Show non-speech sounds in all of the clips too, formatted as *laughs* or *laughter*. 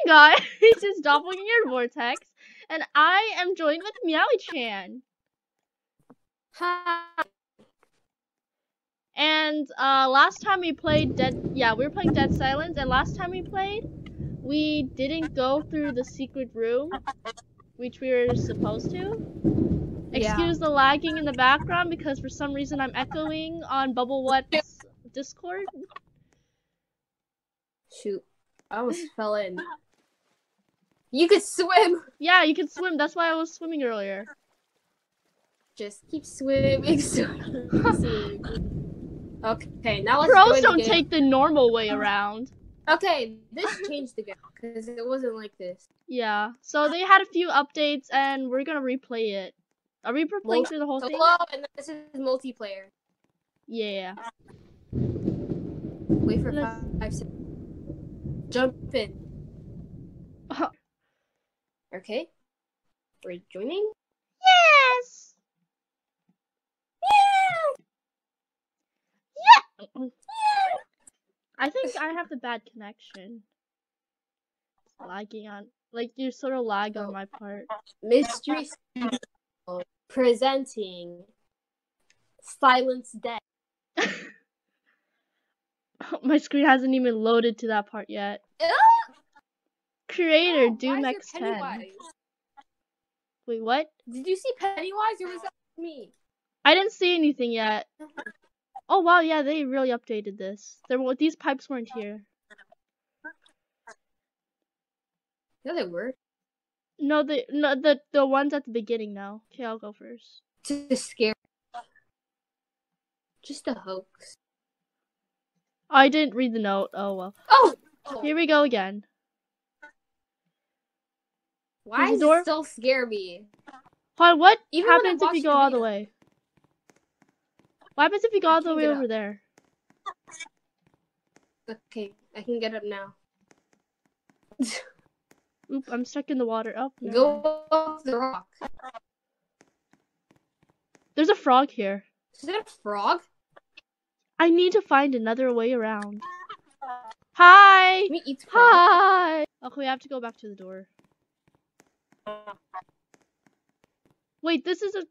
*laughs* guys, it's Doppelganger Vortex, and I am joined with Meowy Chan. Hi. And uh, last time we played Dead, yeah, we were playing Dead Silence, and last time we played, we didn't go through the secret room, which we were supposed to. Yeah. Excuse the lagging in the background because for some reason I'm echoing on Bubble What's Discord. Shoot. I almost fell in. You could swim. Yeah, you can swim. That's why I was swimming earlier. Just keep swimming. *laughs* okay, now let's Pros don't take the normal way around. Okay, this changed the game because it wasn't like this. Yeah. So they had a few updates, and we're gonna replay it. Are we replaying through the whole thing? Hello, and this is multiplayer. Yeah. Wait for Let's- five, five seconds. Jump in. Okay. We're joining. Yes. Yeah. Yeah. I think I have the bad connection. It's lagging on, like you sort of lag on Oh. my part. Mystery presenting Silence Dead. *laughs* my screen hasn't even loaded to that part yet. *laughs* Oh! Creator Oh, why Doom is there X10. Wait, what? Did you see Pennywise or was that me? I didn't see anything yet. Oh wow, yeah, they really updated this. There were these pipes weren't here. Yeah, they were. No, the no the the ones at the beginning now. Okay, I'll go first. To scare. Just a hoax. I didn't read the note. Oh well. Oh! Here we go again. Why does door. it still scare me? Hold on, what Even happens if you go all the way? What happens if you go all the way over up. there? Okay, I can get up now. *laughs* Oop, I'm stuck in the water. Oh, no. Go off the rock. There's a frog here. Is that a frog? I need to find another way around. Hi! Can we eat frog? Hi! Okay, we have to go back to the door. Wait, this is a.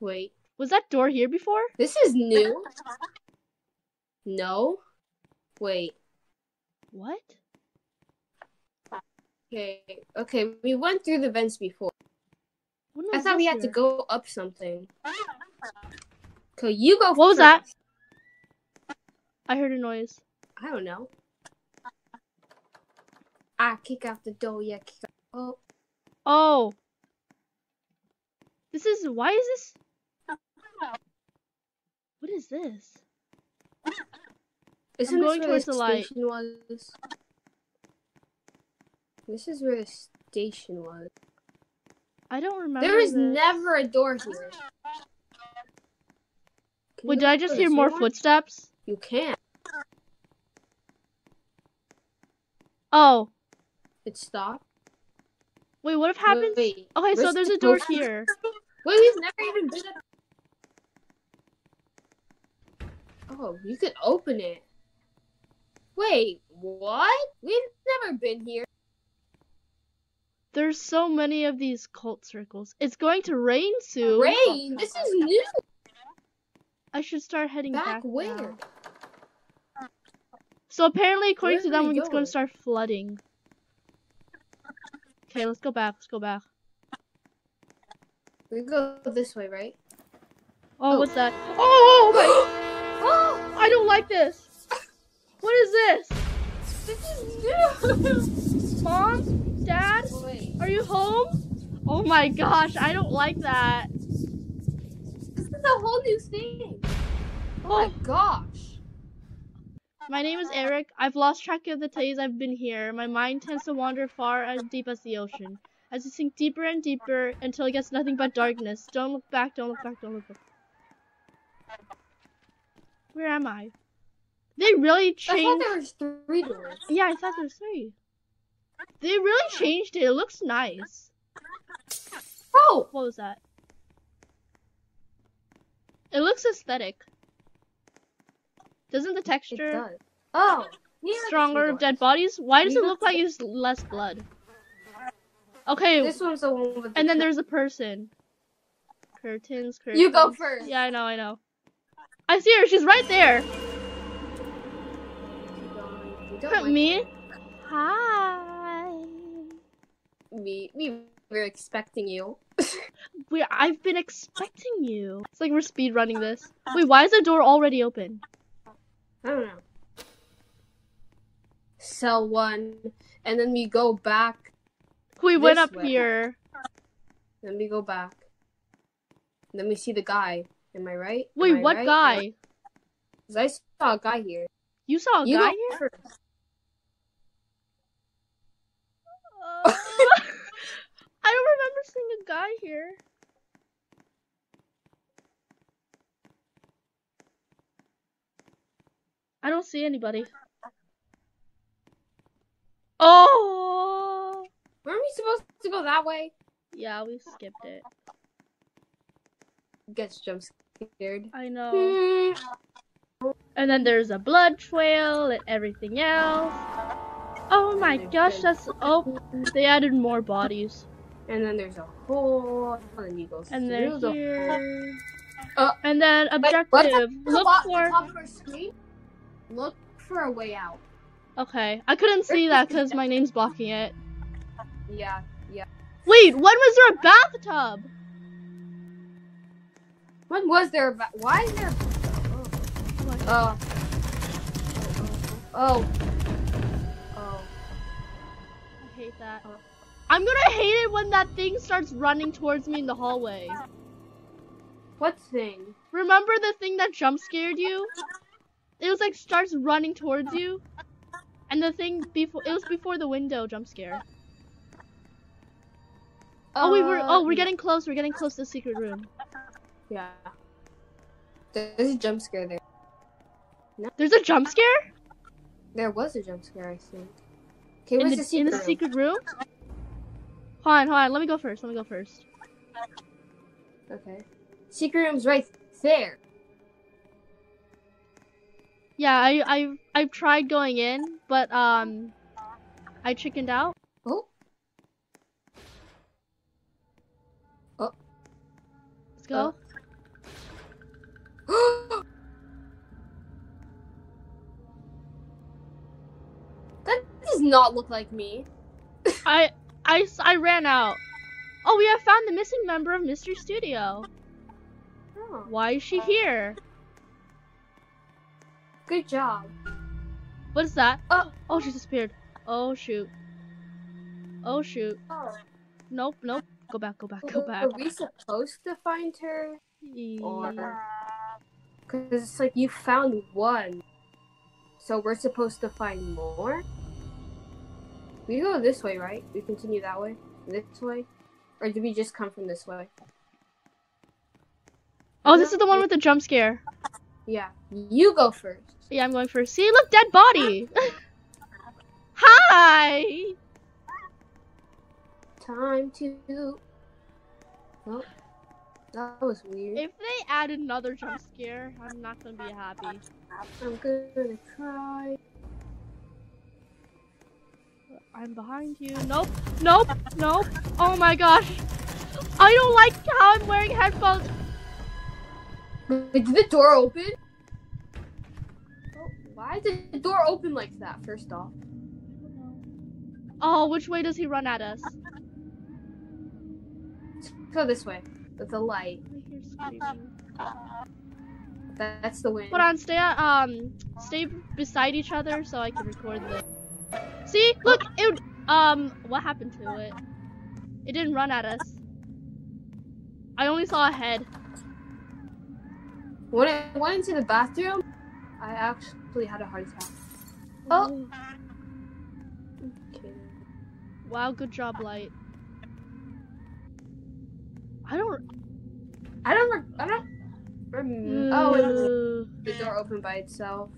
Wait, Was that door here before? this is new. No. Wait. What? Okay. Okay. We went through the vents before. I thought we this had to go up something. Okay, you go. What was that? I heard a noise. I don't know. Ah, kick out the door. Yeah, kick out. Oh, Oh. This is. Why is this? What is this? isn't going this where towards the light. station was? This is where the station was. I don't remember. There is this. never a door here. Can Wait, did I just hear more way? footsteps? You can't. Oh. It stopped. Wait, what happens? Wait, Okay, so there's a door here. Wait, we've never even been. At... Oh, you can open it. Wait, what? We've never been here. There's so many of these cult circles. It's going to rain soon. Rain. This is new. I should start heading back. Back where? now. So apparently, according Where to them, it's going? to start flooding. Okay, let's go back. Let's go back. We go this way, right? Oh, Oh. what's that? Oh, oh, oh my! Oh, *gasps* *gasps* I don't like this. What is this? this is new. *laughs* Mom, Dad, Wait, are you home? Oh my gosh, I don't like that. this is a whole new thing. Oh my oh. gosh. My name is Eric. I've lost track of the days I've been here. My mind tends to wander far as deep as the ocean. As it sinks deeper and deeper until it gets nothing but darkness. Don't look back, don't look back, don't look back. Where am I? They really changed. I thought there was three doors. Yeah, I thought there was three. They really changed it. It looks nice. Oh, What was that? It looks aesthetic. Doesn't the it texture? does. Oh, Yeah, stronger dead bodies. Why does it look like it's less blood? Okay, This one's the one with. the and then there's a person. Curtains, curtains. You go first. Yeah, I know, I know. I see her. She's right there. You don't Me? Hi. Me. We were expecting you. *laughs* We I've been expecting you. It's like we're speed running this. Wait, why is the door already open? I don't know. Cell one, and then we go back. We went up way. here. Then we go back. And then we see the guy. Am I right? Am Wait, I what right? guy? 'Cause I saw a guy here. You saw a you guy here? first. Uh, *laughs* I don't remember seeing a guy here. I don't see anybody. Oh! Weren't we supposed to go that way? Yeah, we skipped it. Gets jump scared. I know. And then there's a blood trail and everything else. Oh my gosh, that's oh they added more bodies. And then there's a hole. And then you go And through the here. Uh, and then Wait, objective. The Look for Look for a way out. Okay. I couldn't see that because my name's blocking it. Yeah, yeah. Wait, when was there a bathtub? When was there? a ba- Why is there? Oh. Oh. oh. oh. Oh. I hate that. Oh. I'm gonna hate it when that thing starts running towards me in the hallway. What thing? Remember the thing that jump scared you? It was like starts running towards you. And the thing before it was before the window jump scare. Oh, we were oh, we're Uh, getting close. We're getting close to the secret room. Yeah. There's a jump scare there. No. There's a jump scare There was a jump scare, I think. Okay, in the, the, secret in the room? secret room. Hold on, hold on. Let me go first. Let me go first. Okay. Secret room's right there. Yeah, I I I've tried going in, but um, I chickened out. Oh. Oh. Let's go. *gasps* that does not look like me. *laughs* I I I ran out. Oh, we have found the missing member of Mystery Studio. Oh, Why is she here? Good job. What is that? Oh. Oh, she disappeared. Oh shoot. Oh shoot. Oh. Nope, nope. Go back, go back, go back. Are we supposed to find her? Or because it's like you found one, so we're supposed to find more. We go this way, right? We continue that way, this way, or did we just come from this way? Oh, this is the one with the jump scare. Yeah, you go first. Yeah, I'm going first. See, look, dead body. *laughs* Hi. Time to. Oh, that was weird. If they add another jump scare, I'm not gonna be happy. I'm gonna cry. I'm behind you. Nope, nope, nope. Oh my gosh. I don't like how I'm wearing headphones. Wait, did the door open? Why did the door open like that? First off. Oh, which way does he run at us? Go this way with the light. I hear screaming. That, that's the wind. Hold on, stay at, um, stay beside each other so I can record this. See, look, it, um, what happened to it? It didn't run at us. I only saw a head. When I went into the bathroom, I actually had a heart attack. Oh. oh. Okay. Wow, good job, Light. I don't. I don't. I don't. Rem- oh, it the door opened by itself.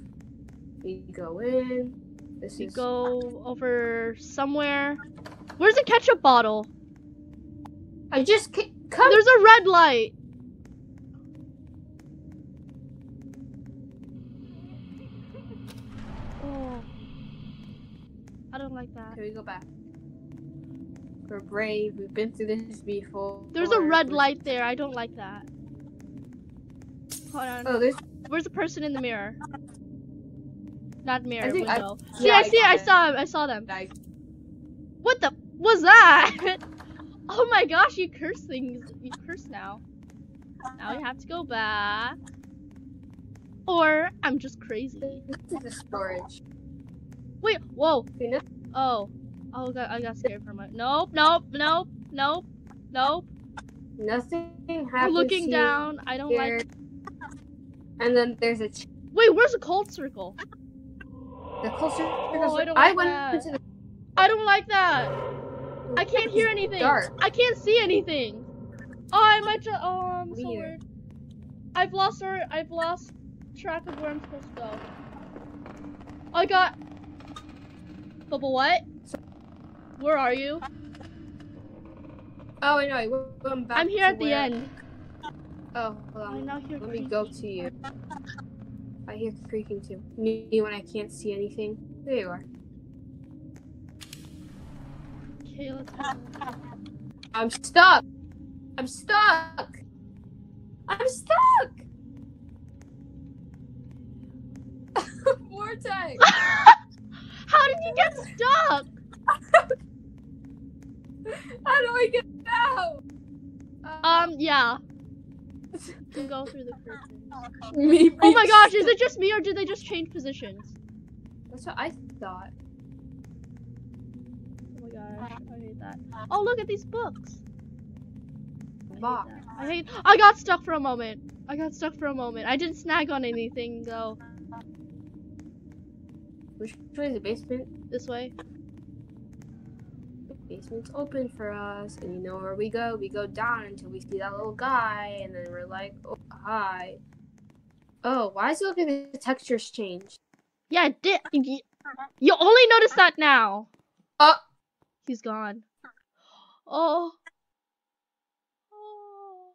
We go in. This We is. go over somewhere. Where's the ketchup bottle? I just come. There's a red light. Oh. I don't like that. Can we go back? We're brave. We've been through this before. There's a red light there. I don't like that. Hold on. Oh, there's. Where's the person in the mirror? Not mirror, I- window. See, yeah, I I see. I saw. I saw them. I, What the was that? *laughs* oh my gosh! You curse things. You curse now. Now we have to go back. Or I'm just crazy. this is the storage. Wait. Whoa. Oh. Oh, God, I got scared for a minute. Nope. Nope. Nope. Nope. Nope. Nothing We're looking here. down. I don't like. And then there's a ch- Wait. Where's the cold circle? the closer. Oh, I don't I went that. into the. I don't like that. I can't hear anything. Dark. I can't see anything. Oh, I might just. Oh, I'm so Weird. weird. I've lost our. I've lost track of where I'm supposed to go. I got. But, but what? Where are you? Oh, I know. I went back. I'm here to at the end. Oh, hold I'm on. not here. Let me go to you. I hear creaking too. Me when I can't see anything. There you are. Okay, let's go. I'm stuck. I'm stuck. I'm stuck. *laughs* Vortex. *laughs* You get stuck? *laughs* How do I get out? Uh, Um, yeah. You can go *laughs* through the curtain. me Oh my gosh, is it just me or did they just change positions? That's what I thought. Oh my gosh, I hate that. Oh, look at these books. I hate I hate. I got stuck for a moment. I got stuck for a moment. I didn't snag on anything though. Which way is the basement? This way. The basement's open for us, and you know where we go? We go down until we see that little guy, and then we're like, oh, hi. Oh, why is it look like the textures changed? Yeah, it did. You only noticed that now. Oh. He's gone. Oh. Oh.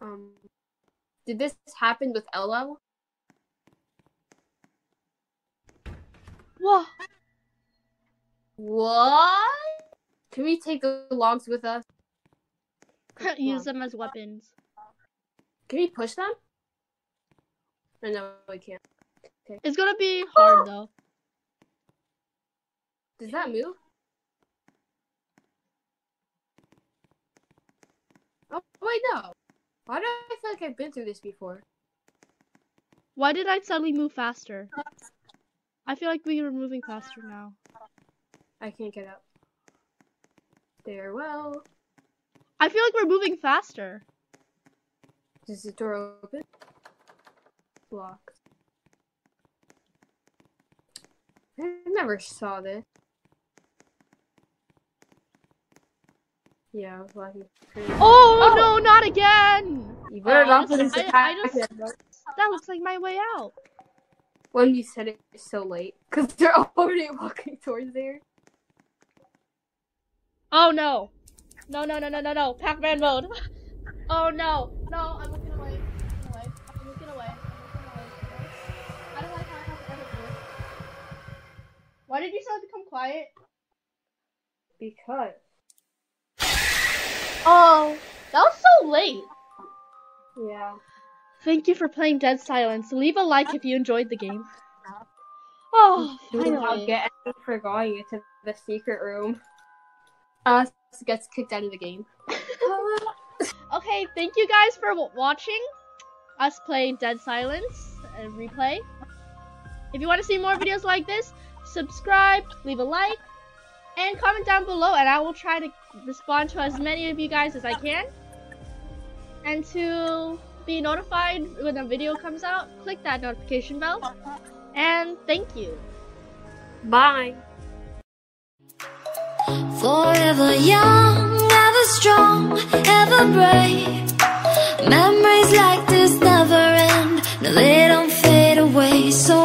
Um, did this happen with Ella? Whoa. What? Can we take the logs with us? Use them as weapons. Can we push them? Or no, we can't. Okay. It's gonna be hard *gasps* though. Does that move? Oh, wait, no. Why do I feel like I've been through this before? Why did I suddenly move faster? I feel like we were moving faster now. I can't get up. There, well. I feel like we're moving faster. Is the door open? Locked. I never saw this. Yeah, I was. Oh, Oh! no, not again! You better not put I- this attack. That looks like my way out. When you said it so late, because *laughs* they're already walking towards there. Oh no. No, no, no, no, no, no. Pac-Man mode. *laughs* Oh no. No, I'm looking away. I'm looking away. I'm looking away. I'm looking away. I don't like how I have to edit. Why did you suddenly become quiet? Because. Oh, that was so late. Yeah. Thank you for playing Dead Silence. Leave a like if you enjoyed the game. Oh, oh finally. I'll get for going into the secret room. Us gets kicked out of the game. *laughs* Okay, thank you guys for watching us play Dead Silence and replay. If you want to see more videos like this, subscribe, leave a like, and comment down below, and I will try to respond to as many of you guys as I can. And to be notified when a video comes out, click that notification bell. And thank you. Bye. Forever young, ever strong, ever brave. Memories like this never end, no, they don't fade away. So